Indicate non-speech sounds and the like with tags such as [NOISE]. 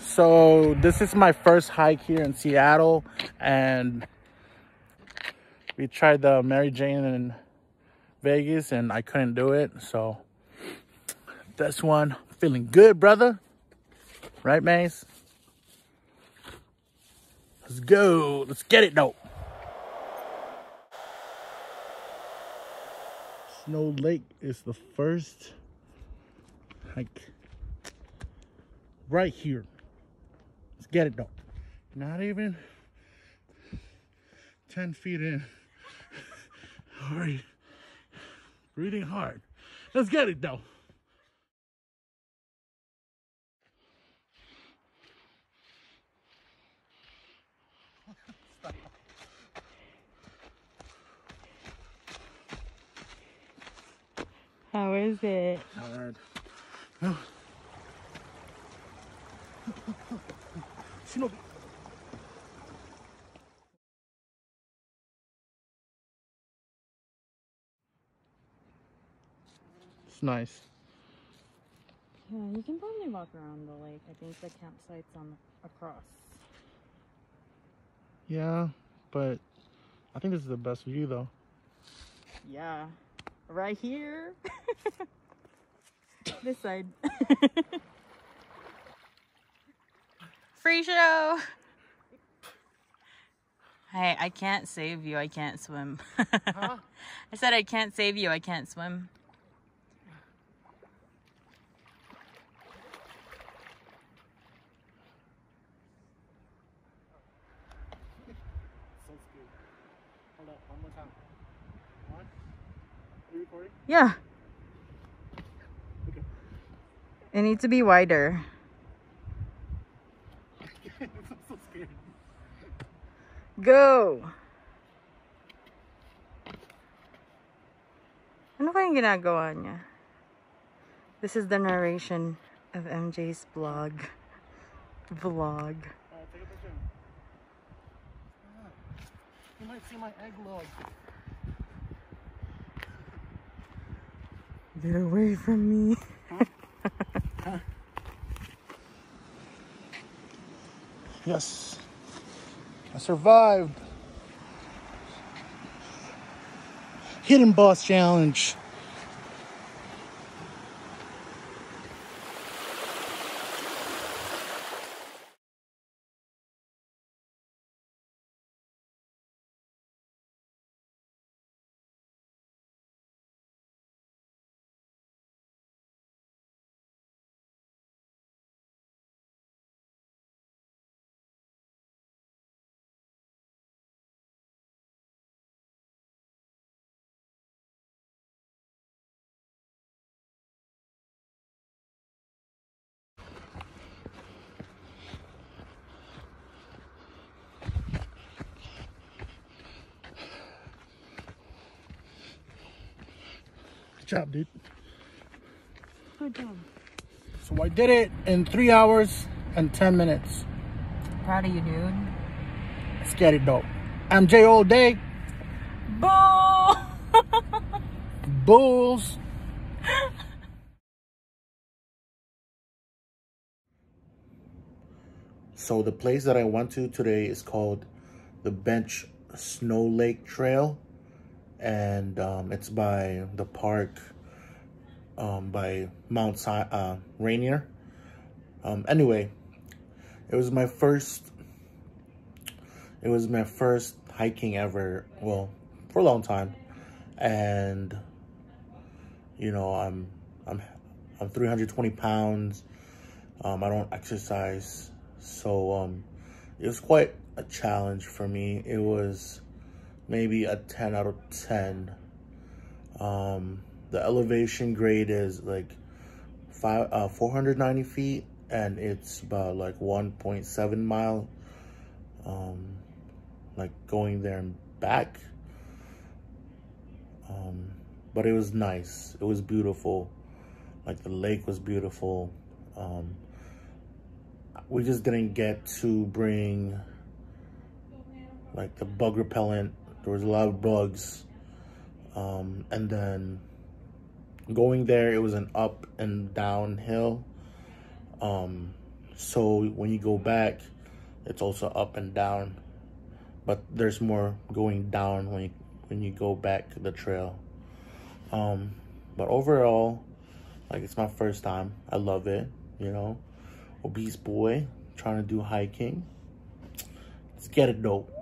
So this is my first hike here in Seattle and we tried the Mary Jane in Vegas and I couldn't do it. So this one, feeling good, brother. Right, Maze? Let's go. Let's get it, though. Snow Lake is the first hike right here. Let's get it, though. Not even 10 feet in. [LAUGHS] Already breathing hard. Let's get it, though. How is it? Hard. Shinobi. It's nice. Yeah, you can probably walk around the lake. I think the campsite's on across. Yeah, but I think this is the best view though. Yeah, right here. [LAUGHS] this side. [LAUGHS] Free show. Hey, I can't save you. I can't swim. Huh? [LAUGHS] I said I can't save you. I can't swim. Hold up, one more time. One. Are you recording? Yeah. Okay. It needs to be wider. I'm so scared. Go! Ano kayang ginagawa niya? This is the narration of MJ's blog. Vlog. Alright, take a picture. Ah, You might see my egg log. Get away from me. [LAUGHS] Yes. I survived. Hidden boss challenge. Job, dude. Good job. So I did it in three hours and 10 minutes. Proud of you, dude. Let's get it, though. I'm J all day. Boo! Bulls. So the place that I went to today is called the Bench Snow Lake Trail. And um, it's by the park um, by Mount si uh, Rainier. Um, anyway, it was my first, it was my first hiking ever, well, for a long time. And you know i'm i'm i'm 320 pounds um i don't exercise so um it was quite a challenge for me it was maybe a 10 out of 10 um the elevation grade is like five uh 490 feet and it's about like 1.7 mile um like going there and back um but it was nice. It was beautiful. Like the lake was beautiful. Um, we just didn't get to bring like the bug repellent. There was a lot of bugs. Um, and then going there, it was an up and downhill. Um, so when you go back, it's also up and down, but there's more going down when you when you go back the trail. Um, but overall, like it's my first time. I love it. You know, obese boy trying to do hiking. Let's get it dope.